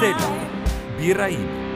Stella, Birraim.